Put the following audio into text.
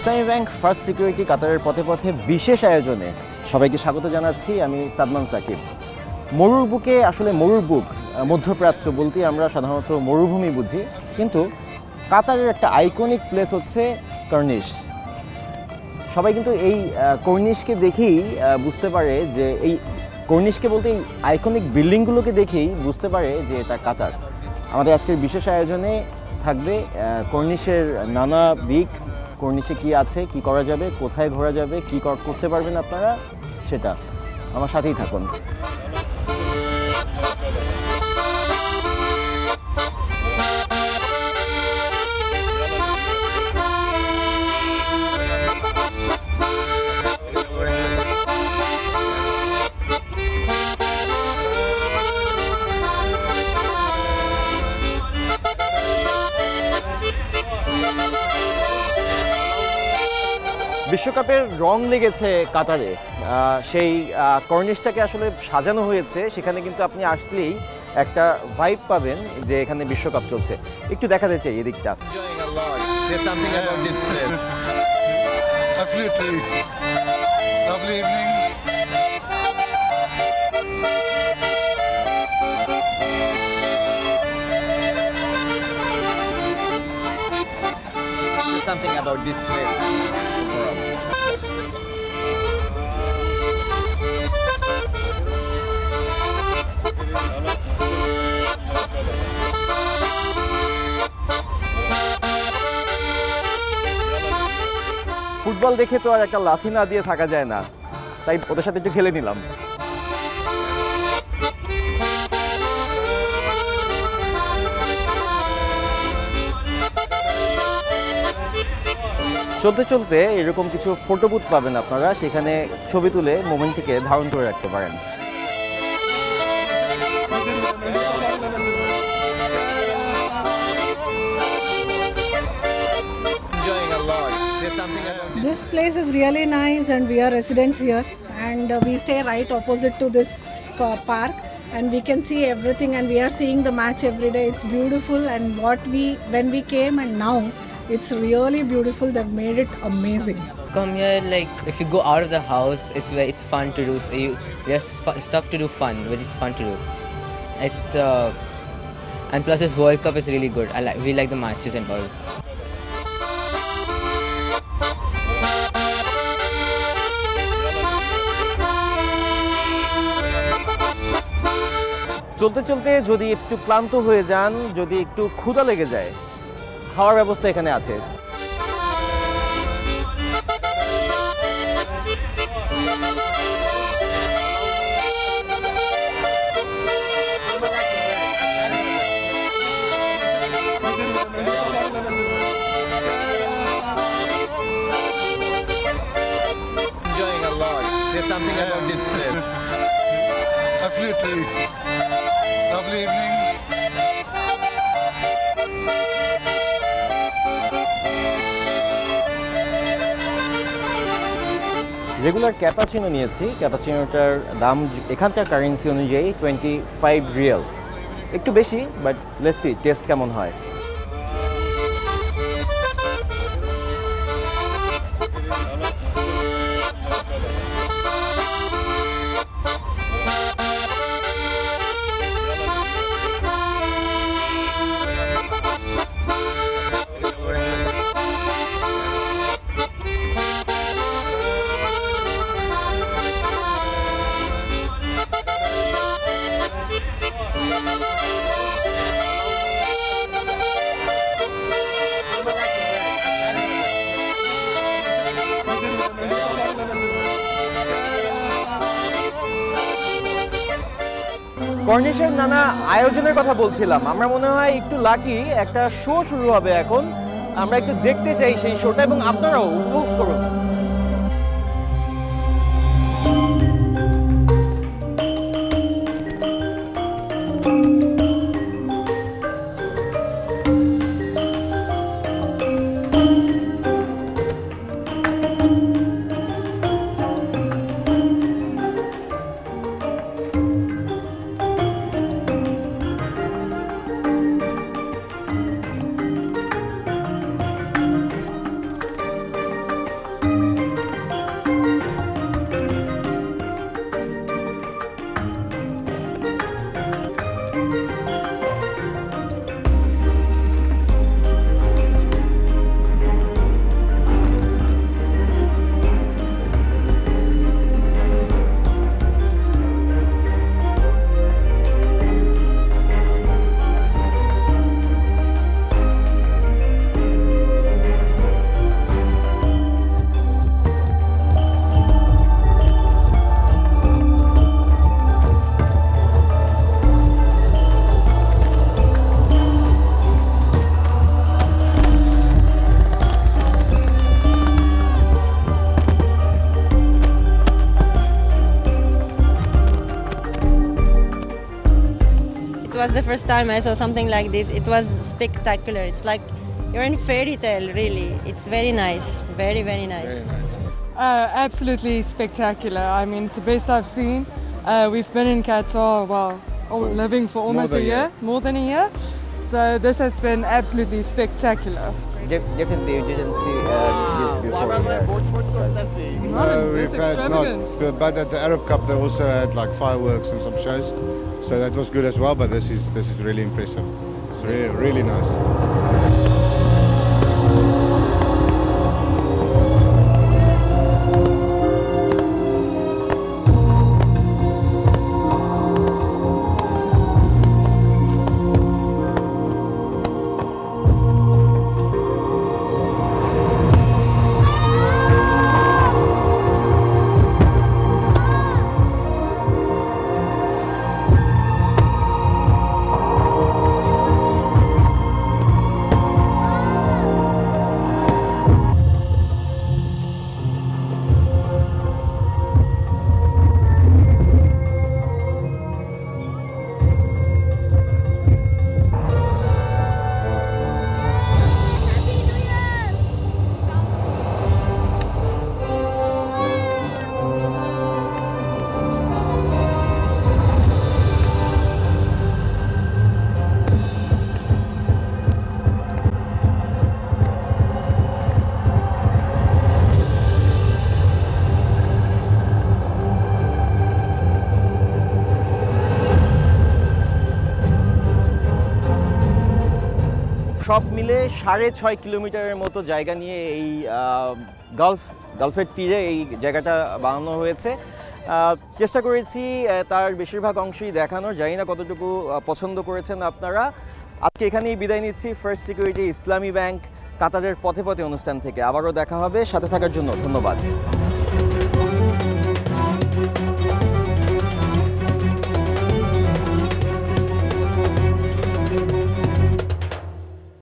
ইসলামী bank, first security কাতারের পথে পথে বিশেষ আয়োজনে সবাইকে স্বাগত জানাচ্ছি আমি সাদমান সাকিব। মরুর বুকে আসলে মরুর বুক মধ্যপ্রাচ্য বলতে আমরা সাধারণত মরুভূমি বুঝি, কিন্তু কাতারের একটা আইকনিক প্লেস হচ্ছে কর্নিশ। সবাই কিন্তু এই কর্নিশকে দেখেই বুঝতে পারে যে এই, কর্নিশকে বলতে এই আইকনিক বিল্ডিংগুলোকে দেখেই বুঝতে পারে যে এটা কাতার। আমাদের আজকের বিশেষ আয়োজনে থাকবে কর্নিশের নানা দিক কর্নিশে কি আছে, কি করা যাবে, কোথায় ঘোরা যাবে, কি কর- করতে পারবেন আপনারা, সেটা আমার সাথেই থাকুন। বিশ্বকাপের রং লেগেছে কাতারে। সেই কর্নিশটাকে আসলে সাজানো হয়েছে। সেখানে কিন্তু আপনি আসলেই একটা ভাইব পাবেন যে এখানে বিশ্বকাপ চলছে। একটু দেখাতে চাই এদিকটা. Something about this place. Football দেখে তো আর একটা লাথি না দিয়ে থাকা যায় না। তাই ওদের সাথে একটু খেলে নিলাম। চলতে চলতে এরকম কিছু ফটো বুথ পাবেন আপনারা। সেখানে ছবি তুলে মোমেন্টটিকে ধারণ করে রাখতে পারেন। Something about this. This place is really nice, and we are residents here, and uh, we stay right opposite to this park, and we can see everything, and we are seeing the match every day. It's beautiful, and what we when we came and now, it's really beautiful. They've made it amazing. come here like if you go out of the house it's very it's fun to do so you there's stuff to do fun which is fun to do it's uh, and plus this world cup is really good i like we like the matches and all চলতে চলতে যদি একটু ক্লান্ত হয়ে যান যদি একটু ক্ষুদা লেগে যায় খাওয়ার ব্যবস্থা এখানে আছে। Something about Lovely evening. Regular cappuccino নিয়েছি। ক্যাপাচিনোটার দাম এখানকার কারেন্সি অনুযায়ী টোয়েন্টি ফাইভ রিয়েল একটু বেশি বাট লেসি টেস্ট কেমন হয়। কর্নিশের নানা আয়োজনের কথা বলছিলাম। আমরা মনে হয় একটু লাকি একটা শো শুরু হবে এখন। আমরা একটু দেখতে চাই সেই শোটা এবং আপনারাও উপভোগ করুন। Was the first time I saw something like this. It was spectacular. It's like you're in fairy tale, really. It's very nice. Very, very nice. Uh, absolutely spectacular. I mean, it's the best I've seen. Uh, we've been in Qatar, well, al- living for almost a than a year, more than a year. So this has been absolutely spectacular. De- definitely you didn't see uh, this before here. Not in No, this we've had not. But at the Arab Cup, they also had like fireworks and some shows, so that was good as well. But this is this is really impressive. It's really really nice. সব মিলে সাড়ে ছয় কিলোমিটারের মতো জায়গা নিয়ে এই Gulf, গালফের তীরে এই জায়গাটা বানানো হয়েছে। চেষ্টা করেছি তার বেশিরভাগ অংশই দেখানোর। জানি না কতটুকু পছন্দ করেছেন আপনারা। আজকে এখানেই বিদায় নিচ্ছি ফার্স্ট সিকিউরিটি ইসলামী ব্যাংক কাতারের পথে পথে অনুষ্ঠান থেকে। আবারও দেখা হবে, সাথে থাকার জন্য ধন্যবাদ।